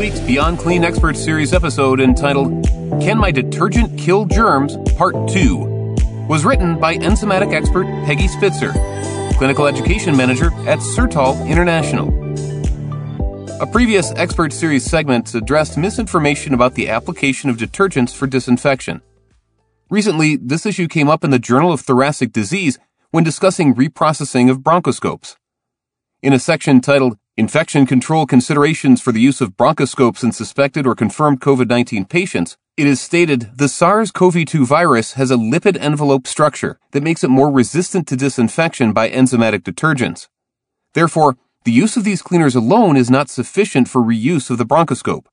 week's Beyond Clean Expert Series episode entitled Can My Detergent Kill Germs? Part 2 was written by enzymatic expert Peggy Spitzer, Clinical Education Manager at Certol International. A previous Expert Series segment addressed misinformation about the application of detergents for disinfection. Recently, this issue came up in the Journal of Thoracic Disease when discussing reprocessing of bronchoscopes. In a section titled Infection Control Considerations for the Use of Bronchoscopes in Suspected or Confirmed COVID 19 Patients, it is stated the SARS CoV 2 virus has a lipid envelope structure that makes it more resistant to disinfection by enzymatic detergents. Therefore, the use of these cleaners alone is not sufficient for reuse of the bronchoscope.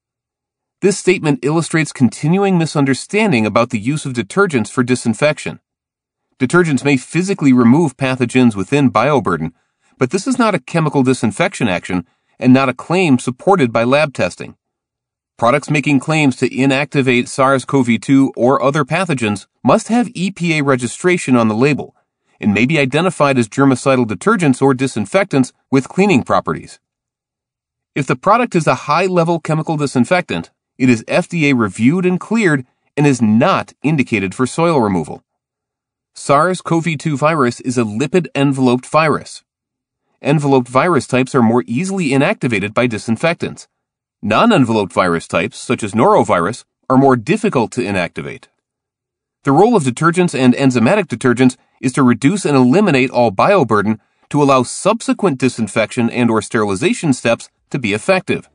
This statement illustrates continuing misunderstanding about the use of detergents for disinfection. Detergents may physically remove pathogens within bioburden, but this is not a chemical disinfection action and not a claim supported by lab testing. Products making claims to inactivate SARS-CoV-2 or other pathogens must have EPA registration on the label and may be identified as germicidal detergents or disinfectants with cleaning properties. If the product is a high-level chemical disinfectant, it is FDA reviewed and cleared and is not indicated for soil removal. SARS-CoV-2 virus is a lipid enveloped virus enveloped virus types are more easily inactivated by disinfectants. Non-enveloped virus types, such as norovirus, are more difficult to inactivate. The role of detergents and enzymatic detergents is to reduce and eliminate all bioburden to allow subsequent disinfection and or sterilization steps to be effective.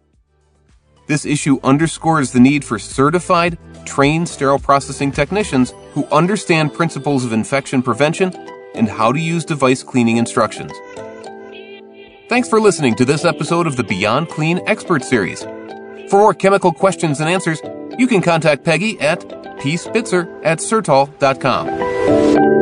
This issue underscores the need for certified, trained sterile processing technicians who understand principles of infection prevention and how to use device cleaning instructions. Thanks for listening to this episode of the Beyond Clean Expert Series. For more chemical questions and answers, you can contact Peggy at pspitzer at certol.com.